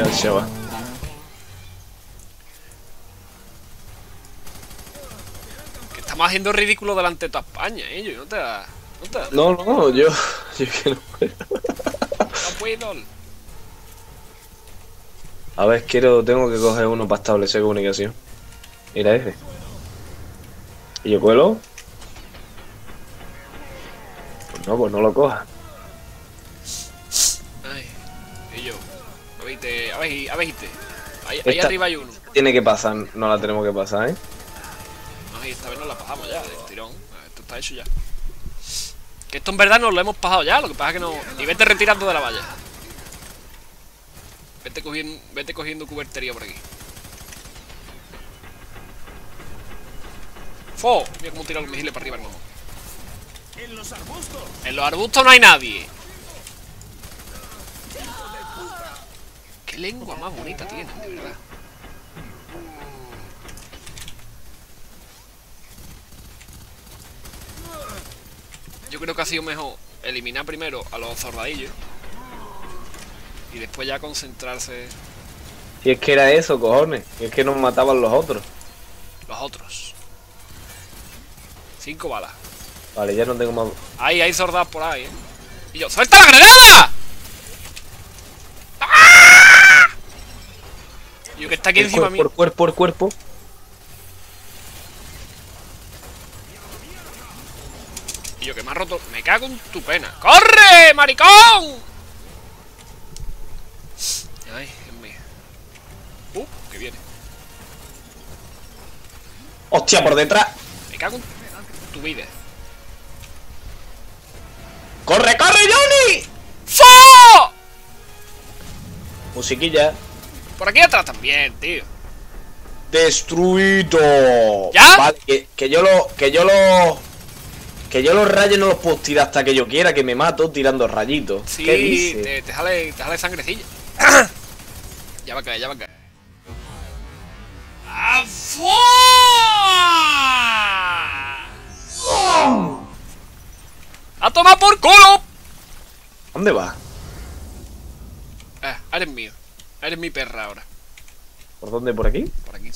Hostia, chaval. Que estamos haciendo ridículo delante de toda España, ¿eh? Yo no te da... No te da... No, no, yo. Yo que no puedo. No puedo. A ver, quiero. Tengo que coger uno para establecer comunicación. Mira ese. ¿Y yo cuelo? Pues no, pues no lo coja. A ver, a ver, Ahí, ahí arriba hay uno. Tiene que pasar, no la tenemos que pasar, ¿eh? No, y esta vez nos la pasamos ya, del tirón. Esto está hecho ya. Que esto en verdad nos lo hemos pasado ya, lo que pasa es que no. Y vete retirando de la valla. Vete cogiendo, vete cogiendo cubertería por aquí. ¡Fo! Mira cómo tira los misiles para arriba el gnomo. En los arbustos. En los arbustos no hay nadie. Lengua más bonita tienen, de verdad. Yo creo que ha sido mejor eliminar primero a los zordadillos y después ya concentrarse Si es que era eso, cojones. Si es que nos mataban los otros. los otros. Cinco balas. Vale, ya no tengo más. Ahí, hay sordas por ahí, ¿eh? Y yo, ¡suelta la granada! ¡Ah! Y yo que está aquí El encima mío. por cuerpo, por cuerpo. Y yo que me ha roto. Me cago en tu pena. ¡Corre, maricón! Ay, Dios mío. Uh, que viene. ¡Hostia, por detrás! Me cago en tu vida. ¡Corre, corre, Johnny! ¡Fo! Musiquilla. Por aquí atrás también, tío. Destruido. ¿Ya? Vale, que, que yo lo. Que yo lo. Que yo los rayos no los puedo tirar hasta que yo quiera, que me mato tirando rayitos. Sí, ¿Qué dice? te, te jale, te jale sangrecilla. ya va a caer, ya va a caer. ¡A tomar por culo! ¿Dónde va? Eh, eres mío. Eres mi perra ahora. ¿Por dónde? ¿Por aquí? Por aquí.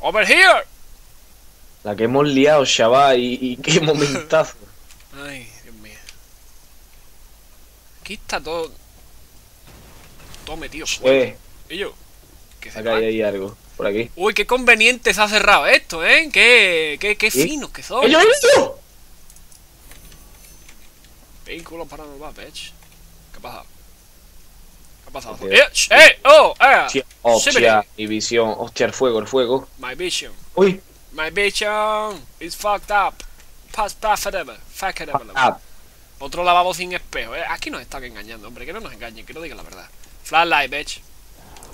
¡Over here! La que hemos liado, chaval, y, y qué momentazo. Ay, Dios mío. Aquí está todo. Todo metido. Pues, ¿Y yo? Se acá hay ahí algo. Por aquí. Uy, qué conveniente se ha cerrado esto, ¿eh? Qué, qué, qué ¿Sí? finos que son. ¡Ellos, ellos! Vehículo para no va, bitch. ¿Qué? ¿Qué ha pasado? Ok. ¡Eh! ¡Eh! ¡Oh! ¡Eh! Hostia, hostia, mi visión. Hostia, el fuego, el fuego. My vision. Uy, My vision is fucked up. Pass, pass, forever. Fuck it ever. ah, Otro lavabo sin espejo, ¿eh? Aquí nos están engañando, hombre. Que no nos engañen, que no digan la verdad. Flashlight, bitch.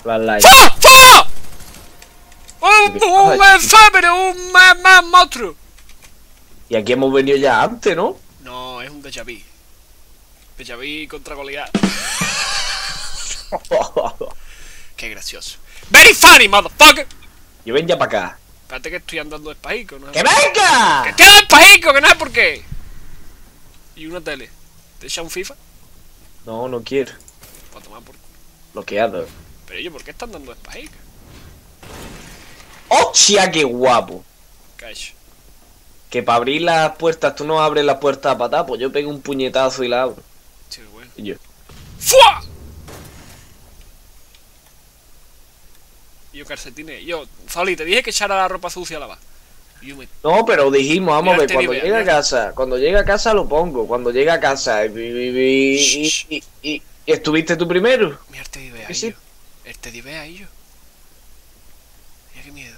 flashlight. ¡Fa! ¡Fa! ¡Un, ¿Qué un! ¡Un ma- ma- monstruo! Y aquí hemos venido ya antes, ¿no? No, es un déjà vu. Déjà vu contra Goliath. Qué gracioso. Very funny, motherfucker. y ven ya para acá. Espérate que estoy andando despajico, ¿no? ¡Que venga! ¡Que estoy despajico, que no sé por qué! Y una tele. ¿Te echa un FIFA? No, no quiero. Para tomar por... Bloqueado. Pero yo, ¿por qué están dando despajico? ¡Hostia, qué guapo! Cacho. Que para abrir las puertas, tú no abres las puertas a patada, pues yo pego un puñetazo y la abro. Sí, bueno. Y yo. ¡Fua! Yo calcetines. Yo, Zoli, te dije que echara la ropa sucia a lavar. Me... No, pero dijimos, vamos a ver, cuando nivel, llegue a casa, cuando llegue a casa lo pongo, cuando llegue a casa y, y- y- y- ¿Estuviste tú primero? Mira este dive ahí, ¿Qué sí? yo. Este dive ahí, yo. Mira qué miedo.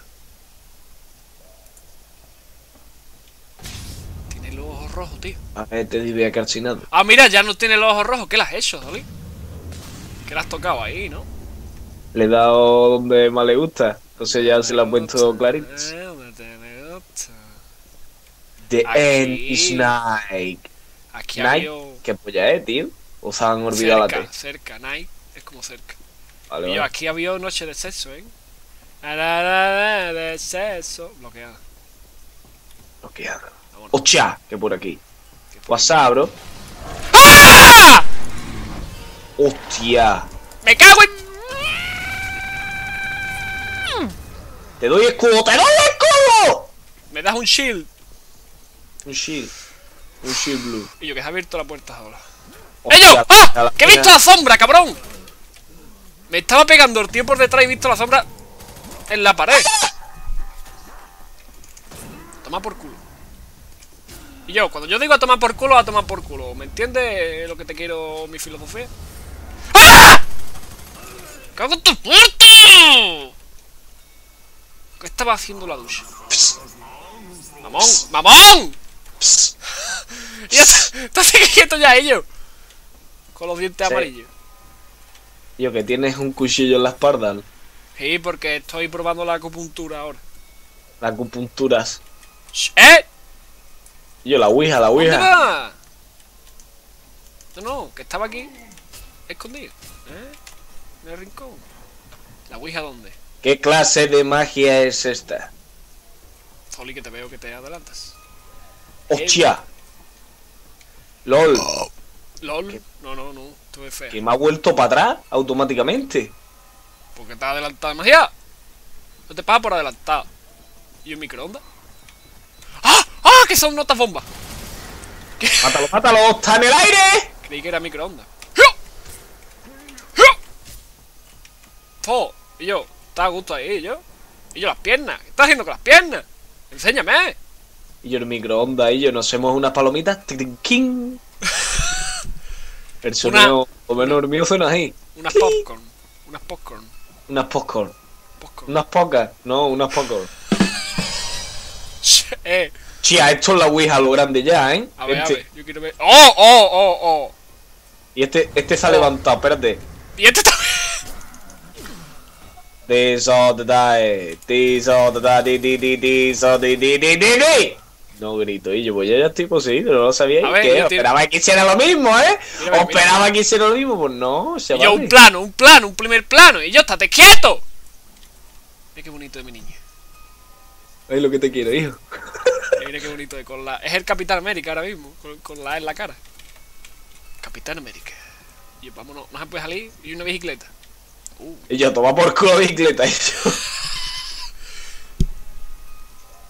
Tiene los ojos rojos, tío. A ver, te diría calcinado. Ah, mira, ya no tiene los ojos rojos. ¿Qué le has hecho, Zoli? ¿Qué le has tocado ahí, no? Le he dado donde más le gusta, entonces ya se lo ha puesto clarito. Eh. The Aquí. end is night. Aquí había... ¿qué polla es, tío? ¿O se han olvidado la cerca, T? cerca, night. Es como cerca. Vale, Y yo, vale. aquí había noche de sexo, ¿eh? Na, na, na, De sexo. Bloqueada. Bloqueado. Vámonos. ¡Hostia! Que por aquí. WhatsApp, bro. ¡Ah! ¡Hostia! ¡Me cago en ¡Te doy escudo! ¡Te doy escudo! Me das un shield. Un shield. Un shield blue. Y yo que se ha abierto la puerta ahora. ¡Ellos! ¡Ah! ¡Que he visto la sombra, cabrón! Me estaba pegando el tío por detrás y he visto la sombra en la pared. Toma por culo. Y yo, cuando yo digo a tomar por culo, a tomar por culo. ¿Me entiendes lo que te quiero, mi filosofía? ¡Ah! ¡Cago en tu puerta! ¿Qué estaba haciendo la ducha? ¡Mamón! ¡Mamón! Psst. ¡Ya está, está quieto ya ellos! Con los dientes Sí. amarillos. Yo, que tienes un cuchillo en la espalda. ¿no? Sí, porque estoy probando la acupuntura ahora. Las acupunturas. ¿Eh? Yo, la ouija, la ¿Dónde ouija. No, no, que estaba aquí escondido. ¿Eh? En el rincón. ¿La Ouija dónde? ¿Qué clase de magia es esta? Zoli, que te veo que te adelantas. ¡Hostia! LOL, LOL. No, no, no. Esto es fea. que me ha vuelto para atrás automáticamente. Porque te has adelantado demasiado. No te pagas por adelantado. ¿Y un microondas? ¡Ah! ¡Ah! Que son notas bombas. ¡Mátalo, mátalo! ¡Está en el aire! Creí que era microondas. ¡Oh! Y yo, está a gusto ahí, yo. Y yo, las piernas. ¿Qué estás haciendo con las piernas? Enséñame. Y yo el microondas y yo nos hacemos unas palomitas. king. El sonido, o menos el mío suena así. Unas popcorn. Unas popcorn. Unas popcorn. Popcorn. Unas pocas. No, unas popcorn. eh, Chía, esto es la Ouija lo grande ya, ¿eh? a ver, Este- a ver. Yo quiero ver. ¡Oh, oh, oh, oh! Y este, este se ha levantado, espérate. Y este también. This all the die. This all the di, di, di, di, di. No grito, y yo, pues yo ya estoy poseído, no lo sabía. Ver, ¿Qué? Esperaba que hiciera lo mismo, ¿eh? Mira, mira, ¿O esperaba que hiciera lo mismo? Pues no, se Y yo, vale. un plano, un plano, un primer plano. Y yo, estate quieto. Mira qué bonito de mi niña. Es lo que te quiero, hijo. Mira qué bonito de con la. Es el Capitán América ahora mismo, con, con la en la cara. Capitán América. Y yo, vámonos, no se puede salir. Y una bicicleta. Uh, Y yo, toma por culo bicicleta. Y yo,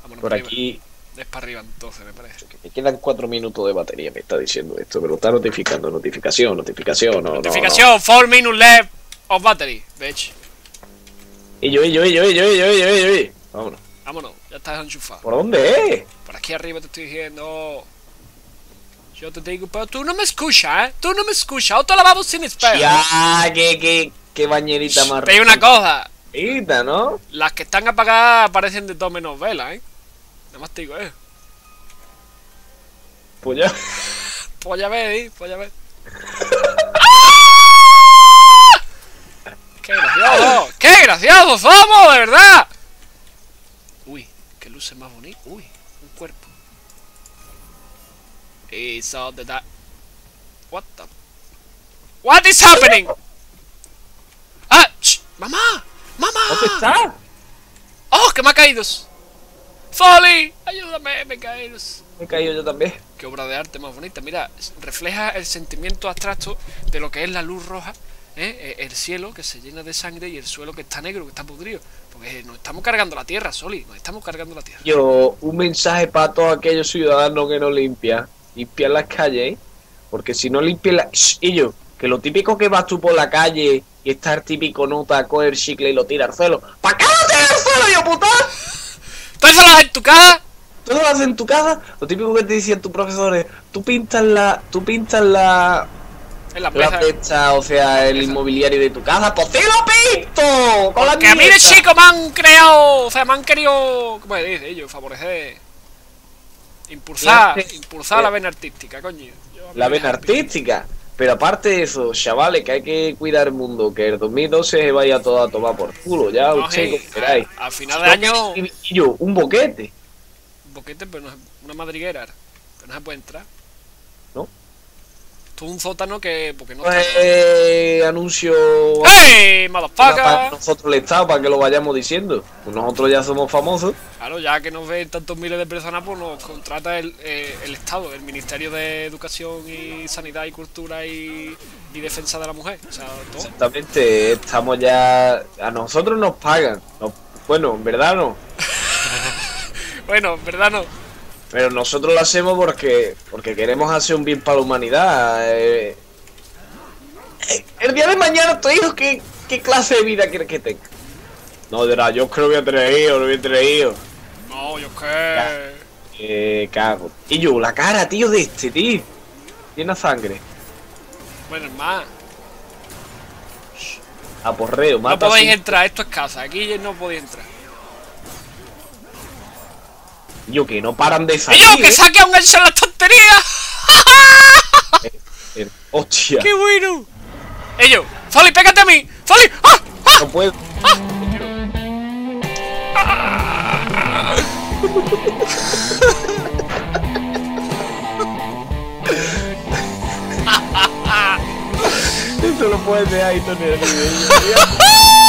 vámonos por para arriba. aquí, Es para arriba entonces, me parece. que me quedan cuatro minutos de batería, me está diciendo esto, pero está notificando, notificación, notificación, no, no, no. Notificación, 4 minutes left of battery, bitch. Y yo, y yo, y yo, y yo, y yo, y yo, y yo, y yo. Vámonos. Vámonos, ya estás enchufado. ¿Por dónde es? Por aquí arriba te estoy diciendo. Yo te digo, pero tú no me escuchas, ¿eh? Tú no me escuchas. Auto lavabo sin espejo. Ya, qué, qué, qué bañerita más Te una cosa. ¿no? Las que están apagadas parecen de todo menos velas, ¿eh? Nada más te digo, ¿eh? Pues ya. Pues ya ves, ¿eh? Pues ya ves. ¡Ah! ¡Qué gracioso! ¡Qué graciosos somos, de verdad! Uy, qué luces más bonitas. Uy, un cuerpo. It's all the da- What the... What is happening? ¡Mamá! ¡Mamá! ¿Dónde está? ¡Oh, que me ha caído! ¡Folly! ¡Ayúdame! ¡Me he caído! Me he caído yo también. Qué obra de arte más bonita. Mira, refleja el sentimiento abstracto de lo que es la luz roja, ¿eh? Eh, el cielo que se llena de sangre y el suelo que está negro, que está podrido. Porque nos estamos cargando la tierra, Soli, nos estamos cargando la tierra. Yo, un mensaje para todos aquellos ciudadanos que no limpian. Limpian las calles, ¿eh? Porque si no limpian las... Y yo, que lo típico que vas tú por la calle y está el típico nota, coge el chicle y lo tira al suelo. ¿Para qué lo tiras al suelo, yo puta? ¿Tú eso lo haces en tu casa? ¿Tú no lo haces en tu casa? Lo típico que te decían tus profesores, tú pintas la... Tú pintas la... En la La fecha, o sea, el inmobiliario de tu casa. ¡Pues sí lo pinto! ¡Con la a mí de mierda! chico me han creado, o sea, me han querido, ¿cómo se dice ellos? Favorecer, impulsar, impulsar eh, la vena artística, coño. Yo La vena artística. Pero aparte de eso, chavales, que hay que cuidar el mundo, que el 2012 se vaya todo a tomar por culo, ya No, usted queráis. a- Al final de año, Y, yo, un boquete. un boquete, pero no es una madriguera, pero no se puede entrar. Un sótano que, porque no Pues, está- eh, anuncio nosotros el Estado, para que lo vayamos diciendo. Pues nosotros ya somos famosos. Claro, ya que nos ven tantos miles de personas, pues nos contrata el, eh, el Estado, el Ministerio de Educación y Sanidad y Cultura y, y Defensa de la Mujer. O sea, todo. Exactamente, estamos ya... A nosotros nos pagan. Nos- Bueno, en verdad no. Bueno, en verdad no. Pero nosotros lo hacemos porque porque queremos hacer un bien para la humanidad. eh. Eh, El día de mañana tu hijo, ¿qué, qué clase de vida quieres que tenga? No, de verdad, yo creo que voy a tener hijos, no voy a tener hijos. No, yo qué. Eh, cago. Y yo, la cara, tío, de este, tío. Tiene sangre. Bueno, es más. Aporreo, No mata. podéis a entrar, esto es casa. Aquí no podéis entrar. Yo, que no paran de salir. ¡Ellos, que ¿eh? saque a un gancho en la tontería! Eh, Hostia, ¡Qué bueno! Ellos, Zoli, pégate a mí. Zoli, ¡ah! ¡ah! no puedo. Esto lo puedes dejar ahí, Tony, el